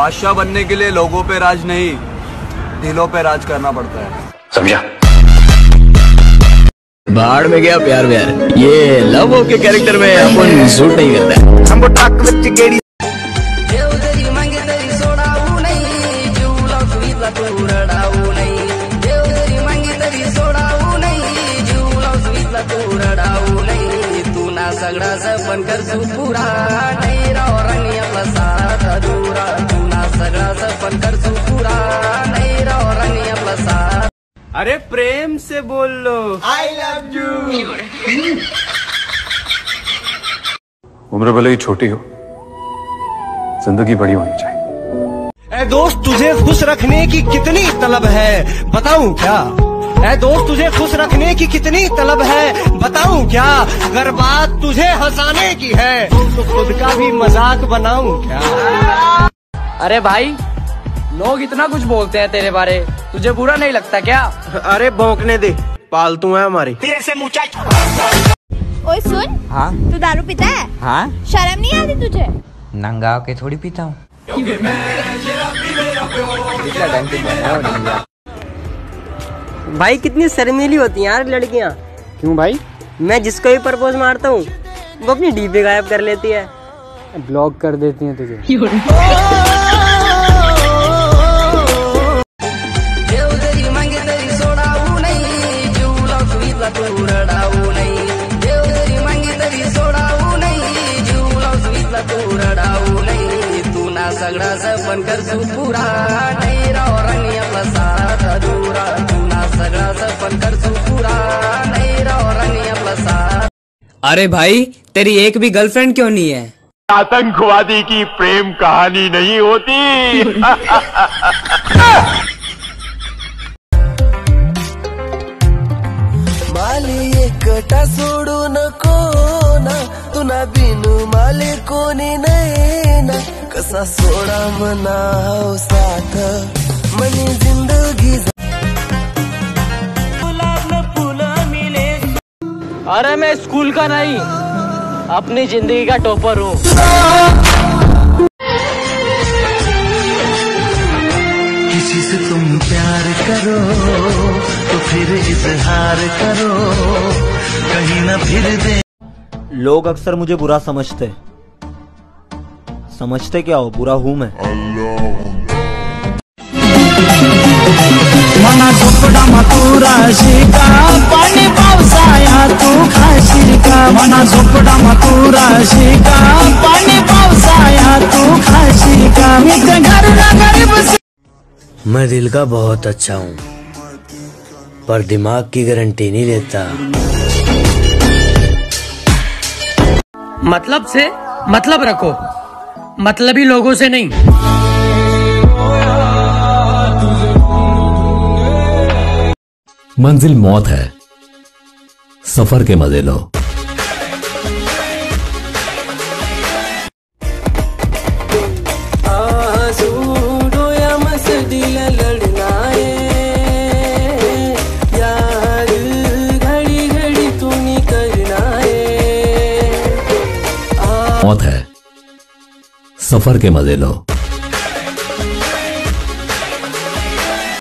बादशाह बनने के लिए लोगों पे राज नहीं दिलों पे राज करना पड़ता है। समझा? बाढ़ में गया प्यार प्यार ये लव के कैरेक्टर में अपन सूट नहीं करता। है। सगड़ा सब बनकर तू पूरा नहीं अरे प्रेम से बोल लो। आई लव यू उम्र भले ही छोटी हो ज़िंदगी बड़ी होनी चाहिए। ए दोस्त तुझे खुश रखने की कितनी तलब है? बताऊँ क्या? ए दोस्त तुझे खुश रखने की कितनी तलब है? बताऊँ क्या? अगर बात तुझे हंसाने की है तो खुद का भी मज़ाक बनाऊँ क्या? अरे भाई लोग इतना कुछ बोलते हैं तेरे बारे। तुझे बुरा नहीं लगता क्या? अरे भौंकने दे। पालतू है हमारी। ओए सुन। हाँ? तू दारू पीता है? हाँ? शर्म नहीं आती तुझे? नंगा के थोड़ी पीता हूँ। भाई कितनी शर्मीली होती हैं यार लड़कियाँ। क्यों भाई? मैं जिसको भी प्रपोज मारता हूँ वो अपनी डीपी गायब कर लेती है। ब्लॉक कर देती है तुझे। सगळा सपन करसू पुरा। नाही राव राणी आपला साथ अधुरा। तू ना सगळा सपन करसू पुरा। नाही राव राणी आपला साथ अरे भाई तेरी एक भी गर्लफ्रेंड क्यों नहीं है? आतंकवादी की प्रेम कहानी नहीं होती। माली एकटा सोडू नको ना। तुना बिनू माली कोणी नाही ना कसा सोडा म्हणाव साथ मनी ज़िंदगी अरे मैं स्कूल का नहीं अपनी ज़िंदगी का टॉपर हूँ। किसी से तुम प्यार करो तो फिर इजहार करो कहीं ना फिर दे लोग अक्सर मुझे बुरा समझते समझते क्या हो? बुरा हूँ मैं। मना झोपडा मातुरा शिका पाणी पावसाया तू खाशील का मना झोपडा मातुरा शिका पाणी पावसाया तू खाशील का मित्र घर गरीब मैं दिल का बहुत अच्छा हूँ पर दिमाग की गारंटी नहीं लेता। मतलब से मतलब रखो। मतलबी लोगों से नहीं। मंजिल मौत है। सफ़र के मज़े लो। मौत है। सफ़र के मज़े लो